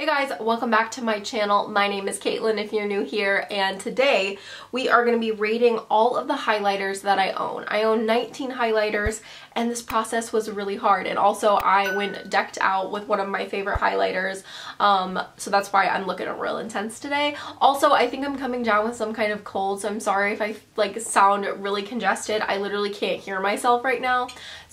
Hey guys, welcome back to my channel. My name is Caitlyn if you're new here and today we are going to be rating all of the highlighters that I own. I own 19 highlighters and this process was really hard and also I went decked out with one of my favorite highlighters um, so that's why I'm looking real intense today. Also I think I'm coming down with some kind of cold so I'm sorry if I like sound really congested. I literally can't hear myself right now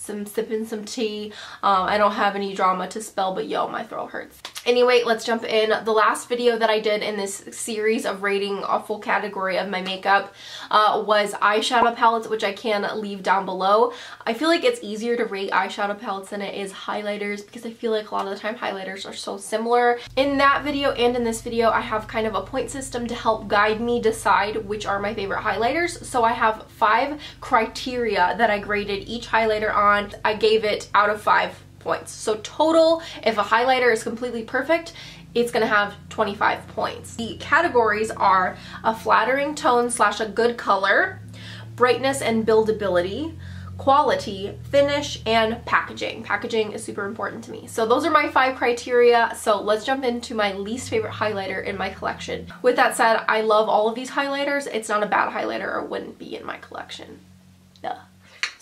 some sipping some tea. Um, I don't have any drama to spell, but yo, my throat hurts. Anyway, let's jump in. The last video that I did in this series of rating a full category of my makeup uh, was eyeshadow palettes, which I can leave down below. I feel like it's easier to rate eyeshadow palettes than it is highlighters because I feel like a lot of the time highlighters are so similar. In that video and in this video, I have kind of a point system to help guide me decide which are my favorite highlighters. So I have five criteria that I graded each highlighter on on, I gave it out of five points. So total, if a highlighter is completely perfect, it's gonna have 25 points. The categories are a flattering tone slash a good color, brightness and buildability, quality, finish, and packaging. Packaging is super important to me. So those are my five criteria. So let's jump into my least favorite highlighter in my collection. With that said, I love all of these highlighters. It's not a bad highlighter or wouldn't be in my collection.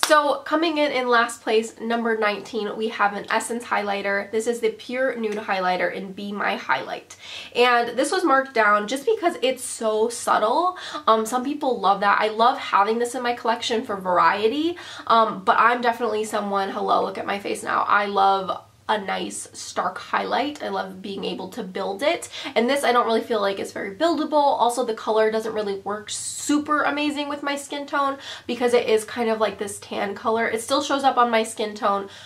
So coming in in last place, number 19, we have an Essence highlighter. This is the Pure Nude Highlighter in Be My Highlight. And this was marked down just because it's so subtle. Um, some people love that. I love having this in my collection for variety, um, but I'm definitely someone, hello, look at my face now. I love a nice stark highlight. I love being able to build it. And this I don't really feel like is very buildable. Also the color doesn't really work super amazing with my skin tone because it is kind of like this tan color. It still shows up on my skin tone.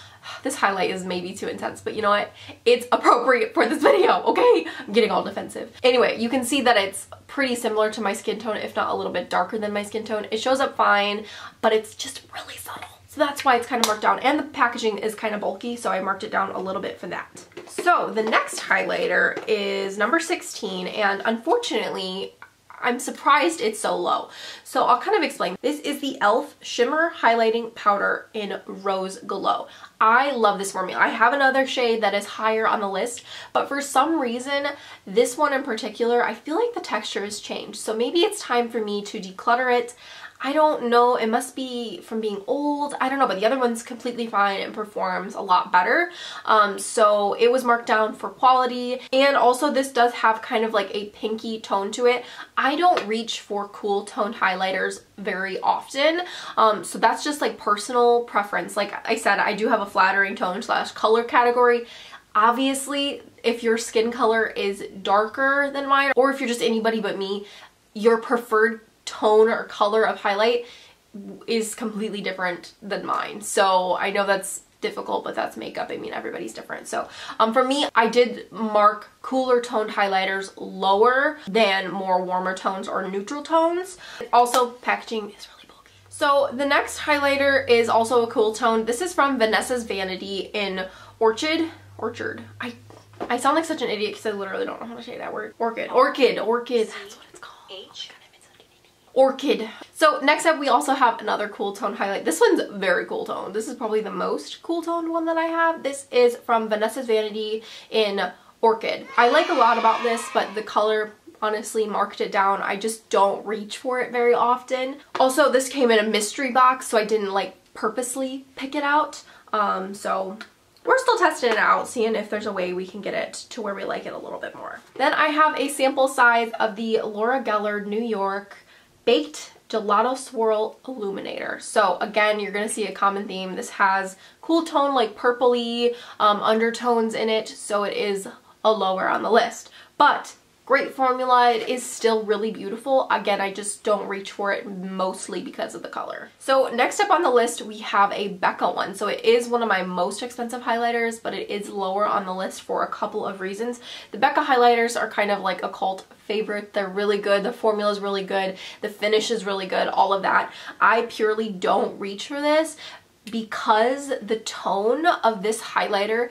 This highlight is maybe too intense, but you know what? It's appropriate for this video, okay? I'm getting all defensive. Anyway, you can see that it's pretty similar to my skin tone, if not a little bit darker than my skin tone. It shows up fine, but it's just really subtle. So that's why it's kind of marked down. And the packaging is kind of bulky, so I marked it down a little bit for that. So the next highlighter is number 16, and unfortunately, I'm surprised it's so low. So I'll kind of explain. This is the e.l.f. Shimmer Highlighting Powder in Rose Glow. I love this formula. I have another shade that is higher on the list, but for some reason, this one in particular, I feel like the texture has changed. So maybe it's time for me to declutter it. I don't know, it must be from being old, I don't know, but the other one's completely fine and performs a lot better. Um, so it was marked down for quality and also this does have kind of like a pinky tone to it. I don't reach for cool toned highlighters very often, um, so that's just like personal preference. Like I said, I do have a flattering tone slash color category. Obviously, if your skin color is darker than mine, or if you're just anybody but me, your preferred tone or color of highlight is completely different than mine. So I know that's difficult, but that's makeup. I mean, everybody's different. So um, for me, I did mark cooler toned highlighters lower than more warmer tones or neutral tones. Also, packaging is really bulky. So the next highlighter is also a cool tone. This is from Vanessa's Vanity in Orchid. Orchard. I I sound like such an idiot because I literally don't know how to say that word. Orchid. Orchid. Orchid. That's what it's called. H. Orchid. So next up we also have another cool tone highlight. This one's very cool tone. This is probably the most cool toned one that I have. This is from Vanessa's Vanity in Orchid. I like a lot about this but the color honestly marked it down. I just don't reach for it very often. Also this came in a mystery box so I didn't like purposely pick it out. Um, so we're still testing it out, seeing if there's a way we can get it to where we like it a little bit more. Then I have a sample size of the Laura Geller New York Baked Gelato Swirl Illuminator. So again, you're going to see a common theme. This has cool tone like purpley um, undertones in it, so it is a lower on the list. But Great formula. It is still really beautiful. Again, I just don't reach for it mostly because of the color. So next up on the list, we have a Becca one. So it is one of my most expensive highlighters, but it is lower on the list for a couple of reasons. The Becca highlighters are kind of like a cult favorite. They're really good. The formula is really good. The finish is really good. All of that. I purely don't reach for this because the tone of this highlighter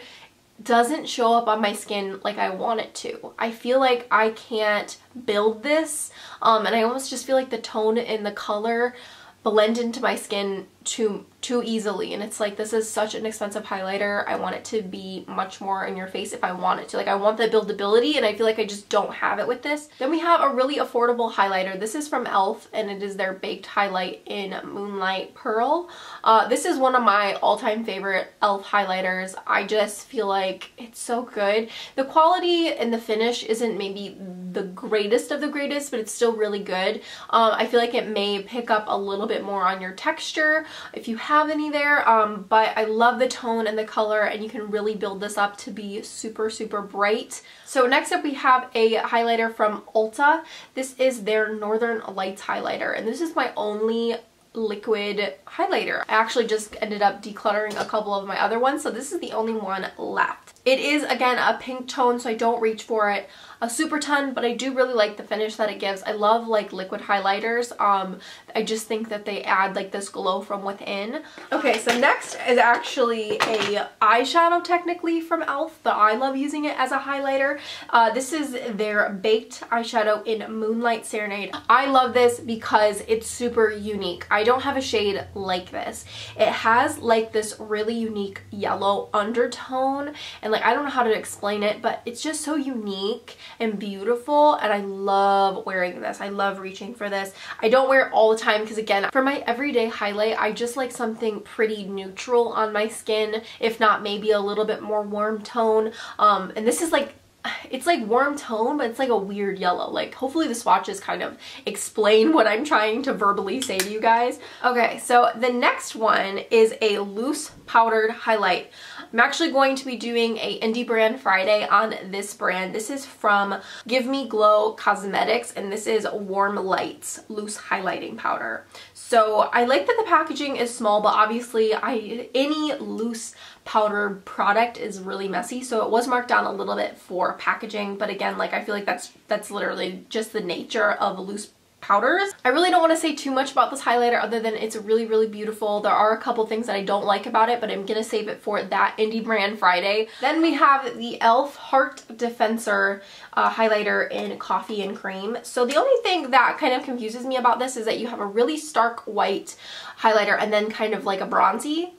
doesn't show up on my skin like I want it to. I feel like I can't build this um, and I almost just feel like the tone and the color blend into my skin too too easily. And it's like this is such an expensive highlighter. I want it to be much more in your face if I want it to. Like I want the buildability and I feel like I just don't have it with this. Then we have a really affordable highlighter. This is from e.l.f. and it is their baked highlight in Moonlight Pearl. Uh, this is one of my all-time favorite e.l.f. highlighters. I just feel like it's so good. The quality and the finish isn't maybe the greatest of the greatest but it's still really good. Um, I feel like it may pick up a little bit more on your texture if you have any there, um, but I love the tone and the color and you can really build this up to be super, super bright. So next up we have a highlighter from Ulta. This is their Northern Lights highlighter and this is my only liquid highlighter. I actually just ended up decluttering a couple of my other ones, so this is the only one left. It is, again, a pink tone, so I don't reach for it a super ton, but I do really like the finish that it gives. I love like liquid highlighters. Um, I just think that they add like this glow from within. Okay, so next is actually a eyeshadow technically from e.l.f., but I love using it as a highlighter. Uh, this is their baked eyeshadow in Moonlight Serenade. I love this because it's super unique. I don't have a shade like this. It has like this really unique yellow undertone and like I don't know how to explain it, but it's just so unique and beautiful and I love wearing this. I love reaching for this. I don't wear it all the time because again, for my everyday highlight, I just like something pretty neutral on my skin, if not maybe a little bit more warm tone. Um, and this is like it's like warm tone, but it's like a weird yellow. Like hopefully the swatches kind of explain what I'm trying to verbally say to you guys. Okay, so the next one is a loose powdered highlight. I'm actually going to be doing a indie brand Friday on this brand. This is from Give Me Glow Cosmetics and this is Warm Lights Loose Highlighting Powder. So I like that the packaging is small, but obviously I any loose powder product is really messy so it was marked down a little bit for packaging but again like I feel like that's that's literally just the nature of loose powders. I really don't want to say too much about this highlighter other than it's really, really beautiful. There are a couple things that I don't like about it, but I'm going to save it for that Indie Brand Friday. Then we have the e.l.f. Heart Defensor uh, highlighter in Coffee and Cream. So the only thing that kind of confuses me about this is that you have a really stark white highlighter and then kind of like a bronzy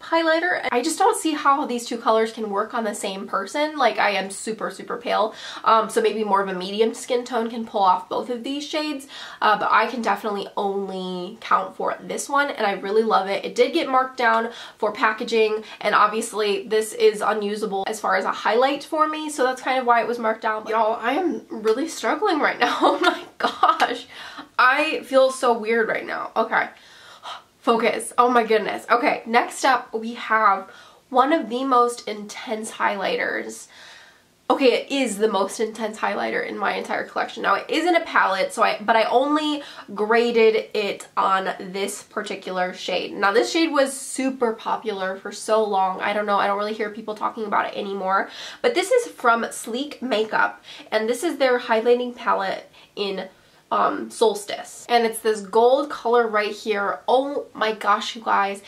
highlighter. I just don't see how these two colors can work on the same person. Like I am super, super pale. Um, so maybe more of a medium skin tone can pull off both of these shades. Uh, but I can definitely only count for this one and I really love it. It did get marked down for packaging and obviously this is unusable as far as a highlight for me. So that's kind of why it was marked down. Y'all, I am really struggling right now. Oh my gosh. I feel so weird right now. Okay. Focus. Oh my goodness. Okay, next up we have one of the most intense highlighters. Okay, it is the most intense highlighter in my entire collection. Now, it isn't a palette, so I but I only graded it on this particular shade. Now, this shade was super popular for so long. I don't know, I don't really hear people talking about it anymore. But this is from Sleek Makeup, and this is their highlighting palette in um, Solstice. And it's this gold color right here. Oh my gosh, you guys.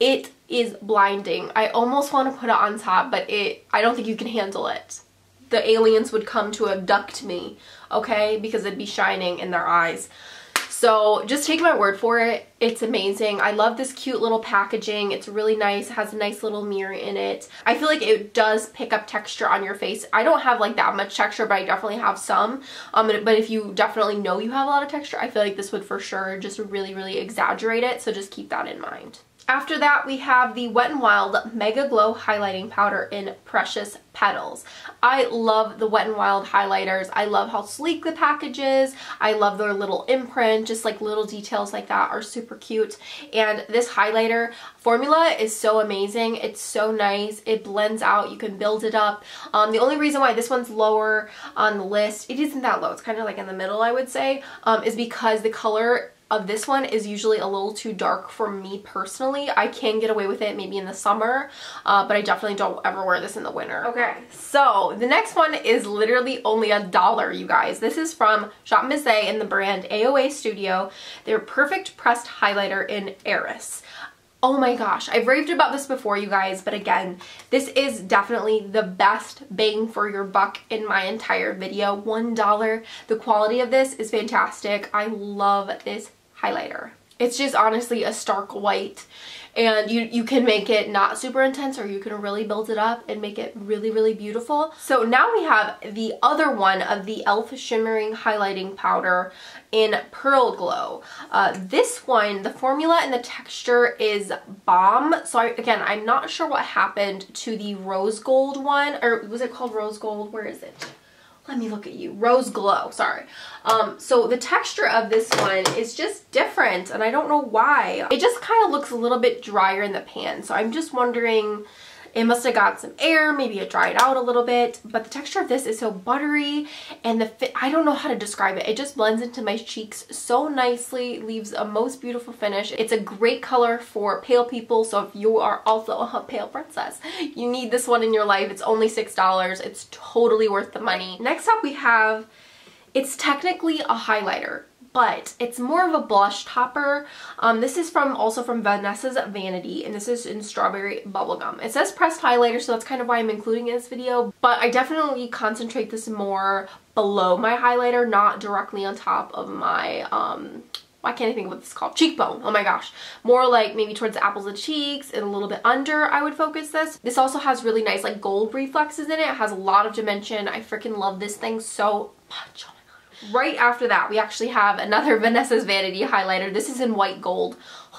It is blinding. I almost want to put it on top, but it I don't think you can handle it. The aliens would come to abduct me, okay? Because it'd be shining in their eyes. So just take my word for it. It's amazing. I love this cute little packaging. It's really nice. It has a nice little mirror in it. I feel like it does pick up texture on your face. I don't have like that much texture, but I definitely have some. Um, but if you definitely know you have a lot of texture, I feel like this would for sure just really, really exaggerate it. So just keep that in mind. After that, we have the Wet n Wild Mega Glow Highlighting Powder in Precious Petals. I love the Wet n Wild highlighters. I love how sleek the package is. I love their little imprint, just like little details like that are super cute. And this highlighter formula is so amazing. It's so nice. It blends out. You can build it up. Um, the only reason why this one's lower on the list, it isn't that low. It's kind of like in the middle, I would say, um, is because the color of this one is usually a little too dark for me personally. I can get away with it maybe in the summer, uh, but I definitely don't ever wear this in the winter. Okay, so the next one is literally only a dollar, you guys. This is from Shop Miss A in the brand AOA Studio. Their Perfect Pressed Highlighter in Heiress. Oh my gosh, I've raved about this before you guys, but again, this is definitely the best bang for your buck in my entire video. $1. The quality of this is fantastic. I love this highlighter. It's just honestly a stark white and you, you can make it not super intense or you can really build it up and make it really, really beautiful. So now we have the other one of the e.l.f. Shimmering Highlighting Powder in Pearl Glow. Uh, this one, the formula and the texture is bomb. So I, again, I'm not sure what happened to the rose gold one, or was it called rose gold? Where is it? Let me look at you. Rose glow sorry. Um so the texture of this one is just different and i don't know why. It just kind of looks a little bit drier in the pan so i'm just wondering it must have got some air, maybe it dried out a little bit, but the texture of this is so buttery and the fit, I don't know how to describe it. It just blends into my cheeks so nicely, leaves a most beautiful finish. It's a great color for pale people, so if you are also a pale princess, you need this one in your life. It's only $6. It's totally worth the money. Next up we have, it's technically a highlighter but it's more of a blush topper. Um, this is from also from Vanessa's Vanity, and this is in Strawberry Bubblegum. It says pressed highlighter, so that's kind of why I'm including in this video, but I definitely concentrate this more below my highlighter, not directly on top of my um, why can't I think of what this is called? Cheekbone. Oh my gosh. More like maybe towards the apples of cheeks and a little bit under I would focus this. This also has really nice like gold reflexes in it. It has a lot of dimension. I freaking love this thing so much. Right after that, we actually have another Vanessa's Vanity highlighter. This is in white gold.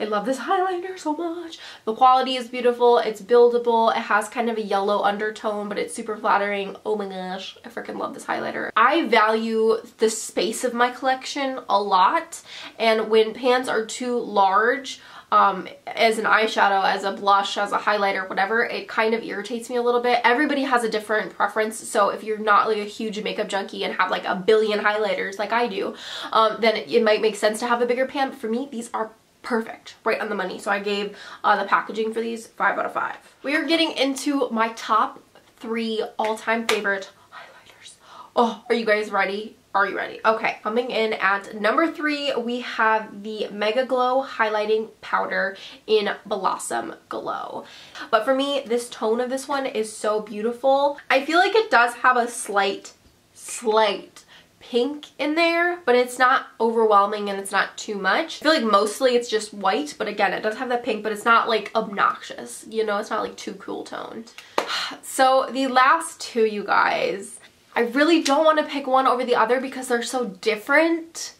I love this highlighter so much. The quality is beautiful. It's buildable. It has kind of a yellow undertone, but it's super flattering. Oh my gosh, I freaking love this highlighter. I value the space of my collection a lot, and when pans are too large, um, as an eyeshadow, as a blush, as a highlighter, whatever, it kind of irritates me a little bit. Everybody has a different preference, so if you're not like a huge makeup junkie and have like a billion highlighters like I do, um, then it, might make sense to have a bigger pan, but for me, these are perfect, right on the money. So I gave uh, the packaging for these 5 out of 5. We are getting into my top three all-time favorite highlighters. Oh, are you guys ready? Are you ready? Okay, coming in at number three, we have the Mega Glow Highlighting Powder in Blossom Glow. But for me, this tone of this one is so beautiful. I feel like it does have a slight, slight pink in there, but it's not overwhelming and it's not too much. I feel like mostly it's just white, but again, it does have that pink, but it's not like obnoxious. You know, it's not like too cool toned. So the last two, you guys, I really don't want to pick one over the other because they're so different.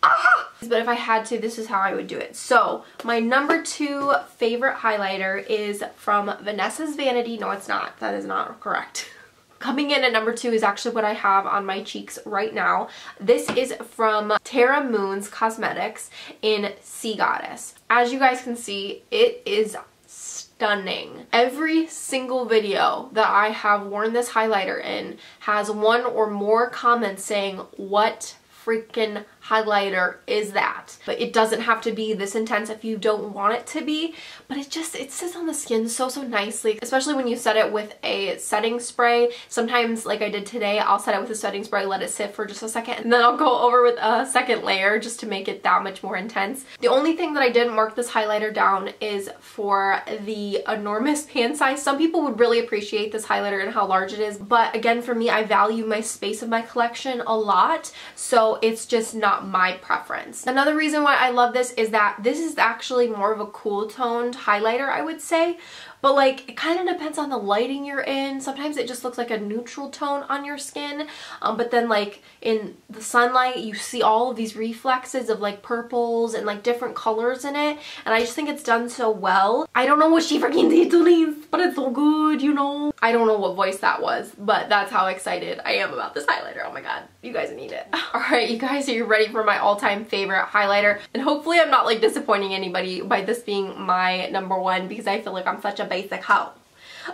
Ah! But if I had to, this is how I would do it. So my number two favorite highlighter is from Vanessa's Vanity. No, it's not. That is not correct. Coming in at number two is actually what I have on my cheeks right now. This is from Terra Moons Cosmetics in Sea Goddess. As you guys can see, it is stunning. Every single video that I have worn this highlighter in has one or more comments saying what freaking highlighter is that. But it doesn't have to be this intense if you don't want it to be, but it just, it sits on the skin so, so nicely, especially when you set it with a setting spray. Sometimes, like I did today, I'll set it with a setting spray, let it sit for just a second, and then I'll go over with a second layer just to make it that much more intense. The only thing that I didn't mark this highlighter down is for the enormous pan size. Some people would really appreciate this highlighter and how large it is, but again, for me, I value my space of my collection a lot, so it's just not not my preference. Another reason why I love this is that this is actually more of a cool toned highlighter I would say but like it kind of depends on the lighting you're in. Sometimes it just looks like a neutral tone on your skin, um, but then like in the sunlight you see all of these reflexes of like purples and like different colors in it, and I just think it's done so well. I don't know what she freaking did but it's so good, you know? I don't know what voice that was, but that's how excited I am about this highlighter. Oh my god, you guys need it. Alright, you guys, are you ready for my all-time favorite highlighter? And hopefully I'm not like disappointing anybody by this being my number one because I feel like I'm such a basic hoe.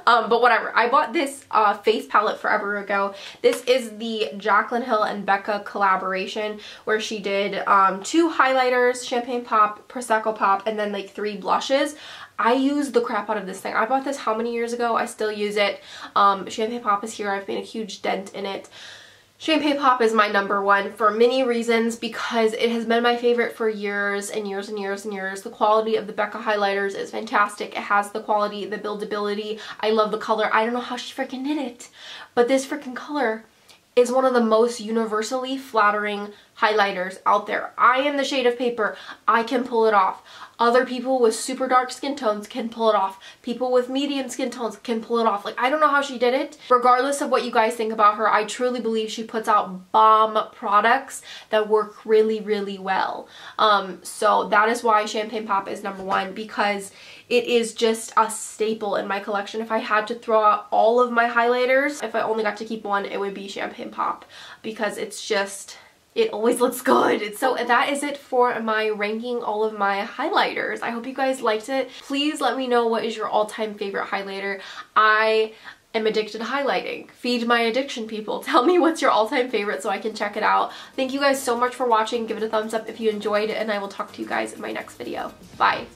Um, but whatever. I bought this uh, face palette forever ago. This is the Jaclyn Hill and Becca collaboration where she did um, two highlighters, Champagne Pop, Prosecco Pop, and then like three blushes. I use the crap out of this thing. I bought this how many years ago? I still use it. Um, Champagne Pop is here. I've made a huge dent in it. Champagne Pop is my number one for many reasons because it has been my favorite for years and years and years and years. The quality of the Becca highlighters is fantastic. It has the quality, the buildability. I love the color. I don't know how she freaking did it, but this freaking color is one of the most universally flattering highlighters out there. I am the shade of paper. I can pull it off. Other people with super dark skin tones can pull it off. People with medium skin tones can pull it off. Like, I don't know how she did it. Regardless of what you guys think about her, I truly believe she puts out bomb products that work really, really well. Um, so that is why Champagne Pop is number one because it is just a staple in my collection. If I had to throw out all of my highlighters, if I only got to keep one, it would be Champagne Pop because it's just it always looks good. So that is it for my ranking all of my highlighters. I hope you guys liked it. Please let me know what is your all-time favorite highlighter. I am addicted to highlighting. Feed my addiction, people. Tell me what's your all-time favorite so I can check it out. Thank you guys so much for watching. Give it a thumbs up if you enjoyed, and I will talk to you guys in my next video. Bye.